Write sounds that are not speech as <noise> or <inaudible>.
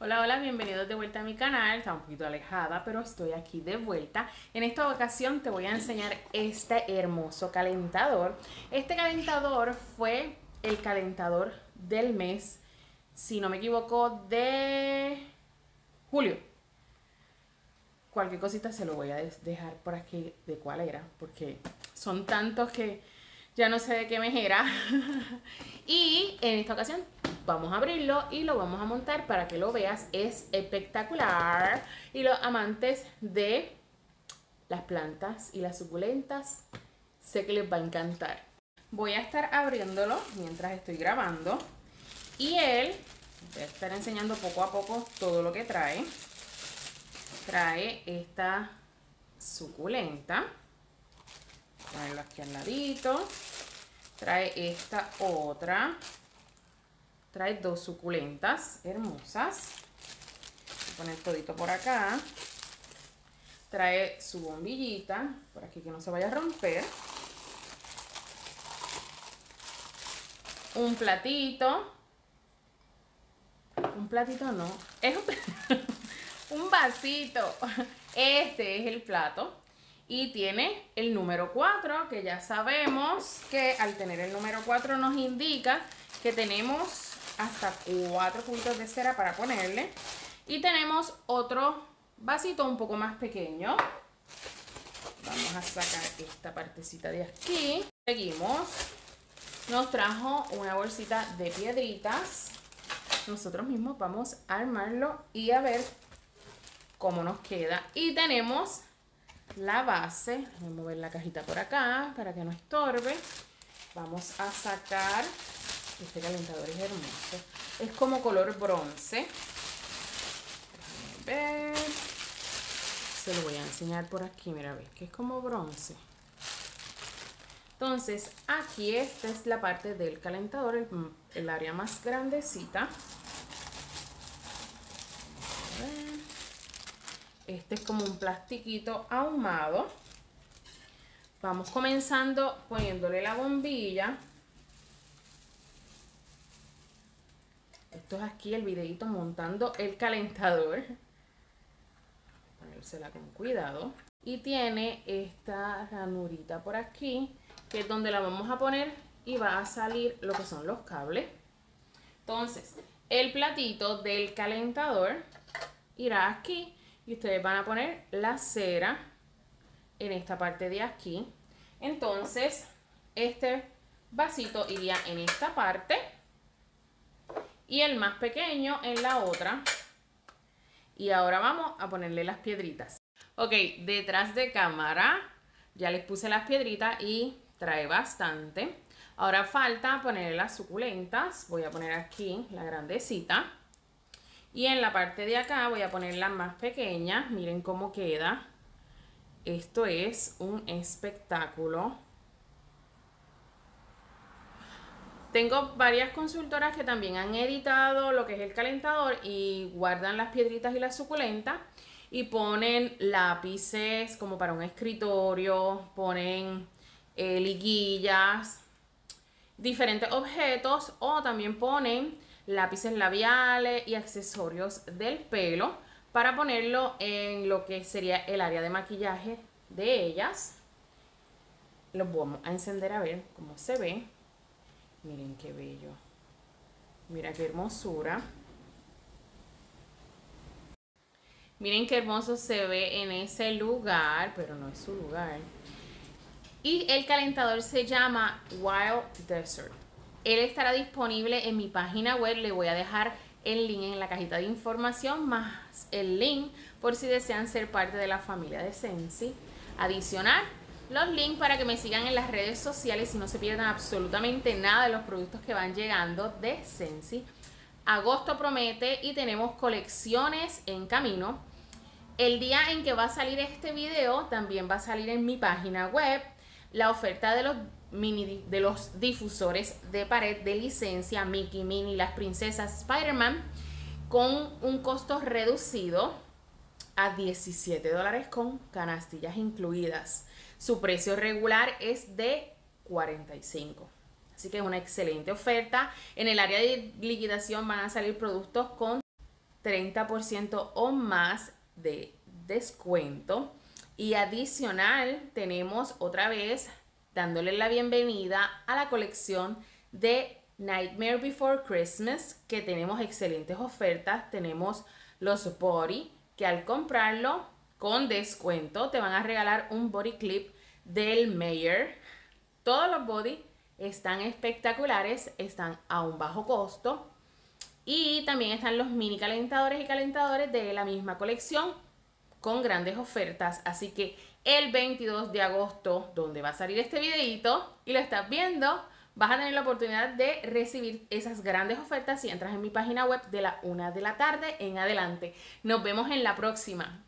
Hola, hola, bienvenidos de vuelta a mi canal. Está un poquito alejada, pero estoy aquí de vuelta. En esta ocasión te voy a enseñar este hermoso calentador. Este calentador fue el calentador del mes, si no me equivoco, de julio. Cualquier cosita se lo voy a dejar por aquí de cuál era, porque son tantos que ya no sé de qué me era. <laughs> y en esta ocasión vamos a abrirlo y lo vamos a montar para que lo veas. Es espectacular. Y los amantes de las plantas y las suculentas, sé que les va a encantar. Voy a estar abriéndolo mientras estoy grabando. Y él, voy a estar enseñando poco a poco todo lo que trae. Trae esta suculenta. Ponerlo aquí al ladito. Trae esta otra. Trae dos suculentas hermosas. Voy a poner todito por acá. Trae su bombillita. Por aquí que no se vaya a romper. Un platito. Un platito no. Es un, <laughs> un vasito. Este es el plato. Y tiene el número 4, que ya sabemos que al tener el número 4 nos indica que tenemos hasta cuatro puntos de cera para ponerle. Y tenemos otro vasito un poco más pequeño. Vamos a sacar esta partecita de aquí. Seguimos. Nos trajo una bolsita de piedritas. Nosotros mismos vamos a armarlo y a ver cómo nos queda. Y tenemos la base. Voy a mover la cajita por acá para que no estorbe. Vamos a sacar este calentador es hermoso. Es como color bronce. ver. Se lo voy a enseñar por aquí, mira, ves que es como bronce. Entonces, aquí esta es la parte del calentador, el, el área más grandecita. Este es como un plastiquito ahumado. Vamos comenzando poniéndole la bombilla. Aquí el videito montando el calentador. Ponérsela con cuidado. Y tiene esta ranurita por aquí, que es donde la vamos a poner y va a salir lo que son los cables. Entonces, el platito del calentador irá aquí y ustedes van a poner la cera en esta parte de aquí. Entonces, este vasito iría en esta parte y el más pequeño en la otra. Y ahora vamos a ponerle las piedritas. Ok, detrás de cámara ya les puse las piedritas y trae bastante. Ahora falta ponerle las suculentas. Voy a poner aquí la grandecita. Y en la parte de acá voy a poner las más pequeñas. Miren cómo queda. Esto es un espectáculo. Tengo varias consultoras que también han editado lo que es el calentador y guardan las piedritas y las suculentas y ponen lápices como para un escritorio, ponen eh, liguillas, diferentes objetos o también ponen lápices labiales y accesorios del pelo para ponerlo en lo que sería el área de maquillaje de ellas. Los vamos a encender a ver cómo se ve. Miren qué bello. Mira qué hermosura. Miren qué hermoso se ve en ese lugar, pero no es su lugar. Y el calentador se llama Wild Desert. Él estará disponible en mi página web. Le voy a dejar el link en la cajita de información más el link por si desean ser parte de la familia de Sensi. Adicional, los links para que me sigan en las redes sociales y no se pierdan absolutamente nada de los productos que van llegando de Sensi. Agosto promete y tenemos colecciones en camino. El día en que va a salir este video también va a salir en mi página web la oferta de los mini de los difusores de pared de licencia Mickey Mini las princesas Spider-Man con un costo reducido a 17 dólares con canastillas incluidas. Su precio regular es de 45. Así que es una excelente oferta. En el área de liquidación van a salir productos con 30% o más de descuento. Y adicional tenemos otra vez dándole la bienvenida a la colección de Nightmare Before Christmas, que tenemos excelentes ofertas. Tenemos los body, que al comprarlo con descuento te van a regalar un body clip del Mayer. Todos los body están espectaculares, están a un bajo costo. Y también están los mini calentadores y calentadores de la misma colección con grandes ofertas. Así que el 22 de agosto, donde va a salir este videito y lo estás viendo, vas a tener la oportunidad de recibir esas grandes ofertas si entras en mi página web de la una de la tarde en adelante. Nos vemos en la próxima.